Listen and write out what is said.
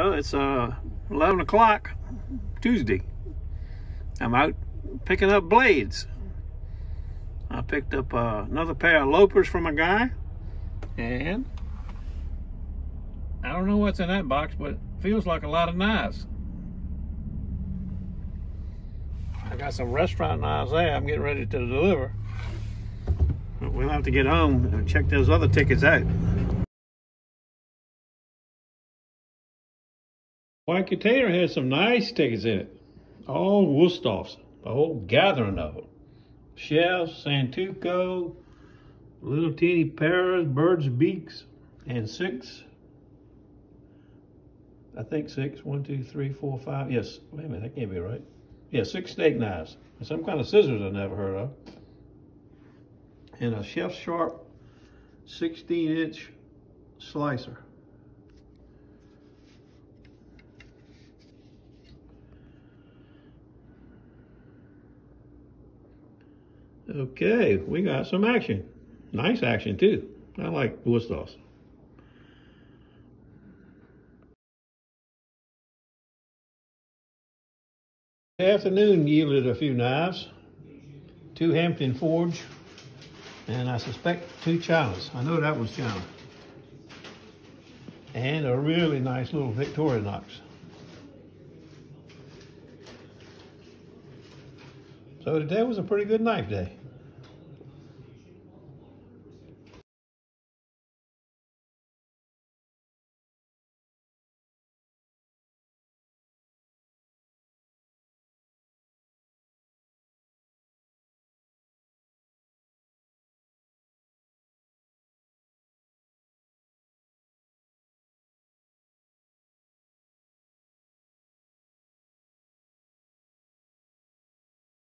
Well, it's uh 11 o'clock Tuesday. I'm out picking up blades. I picked up uh, another pair of loppers from a guy, and I don't know what's in that box, but it feels like a lot of knives. I got some restaurant knives there. I'm getting ready to deliver. We'll have to get home and check those other tickets out. White Container has some nice tickets in it. All Wusthofs, a whole gathering of them. Chefs, Santoku, little teeny parrots, birds' beaks, and six, I think six, one, two, three, four, five, yes, wait a minute, that can't be right. Yeah, six steak knives, and some kind of scissors I never heard of. And a Chef Sharp 16 inch slicer. Okay, we got some action. Nice action too. I like Wusthofs. Afternoon yielded a few knives, two Hampton Forge, and I suspect two Chinas. I know that was China. And a really nice little Victorinox. So today was a pretty good knife day.